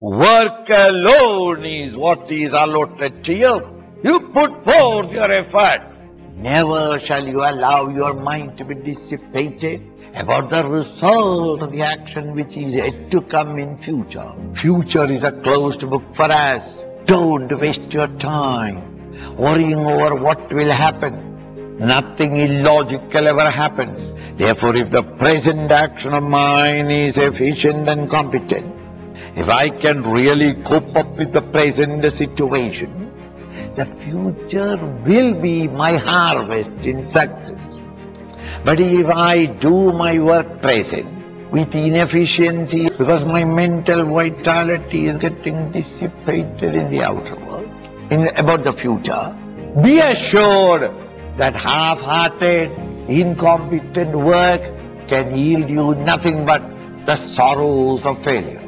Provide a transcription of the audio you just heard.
Work alone is what is allotted to you. You put forth your effort. Never shall you allow your mind to be dissipated about the result of the action which is yet to come in future. Future is a closed book for us. Don't waste your time worrying over what will happen. Nothing illogical ever happens. Therefore, if the present action of mine is efficient and competent, if I can really cope up with the present situation, the future will be my harvest in success. But if I do my work present with inefficiency because my mental vitality is getting dissipated in the outer world, in, about the future, be assured that half-hearted, incompetent work can yield you nothing but the sorrows of failure.